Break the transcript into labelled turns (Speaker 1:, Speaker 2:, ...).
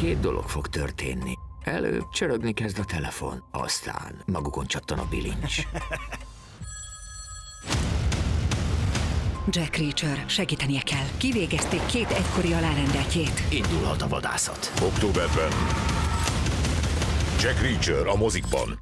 Speaker 1: Két dolog fog történni. Előbb csörögni kezd a telefon, aztán magukon csattan a bilincs.
Speaker 2: Jack Reacher, segítenie kell. Kivégezték két egykori alárendeltjét.
Speaker 1: Indulhat a vadászat.
Speaker 3: Októberben Jack Reacher a mozikban.